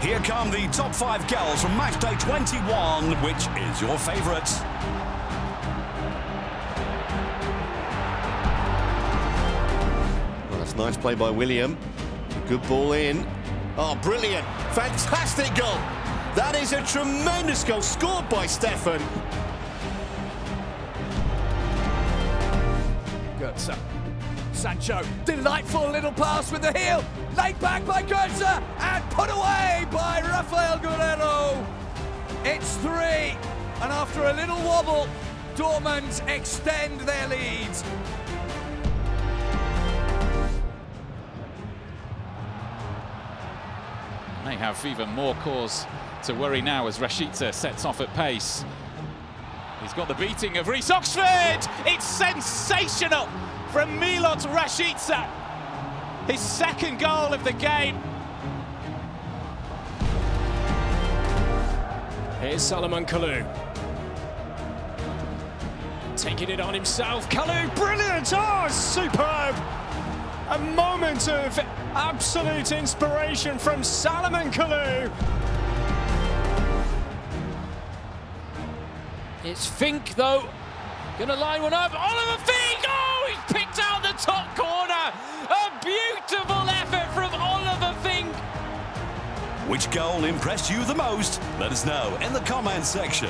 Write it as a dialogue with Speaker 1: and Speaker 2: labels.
Speaker 1: Here come the top five goals from matchday 21. Which is your favourite?
Speaker 2: Well, that's nice play by William. Good ball in. Oh, brilliant. Fantastic goal. That is a tremendous goal scored by Steffen.
Speaker 3: Goetze. Sancho, delightful little pass with the heel, laid back by Goetze It's three, and after a little wobble, Dortmund extend their lead.
Speaker 4: They have even more cause to worry now as Rashica sets off at pace. He's got the beating of Reece Oxford. It's sensational from Milot Rashica. His second goal of the game.
Speaker 5: Here's Salomon Kalou. Taking it on himself. Kalou, brilliant! Oh, superb! A moment of absolute inspiration from Salomon Kalou. It's Fink, though. Gonna line one up. Oliver
Speaker 1: Which goal impressed you the most? Let us know in the comments section.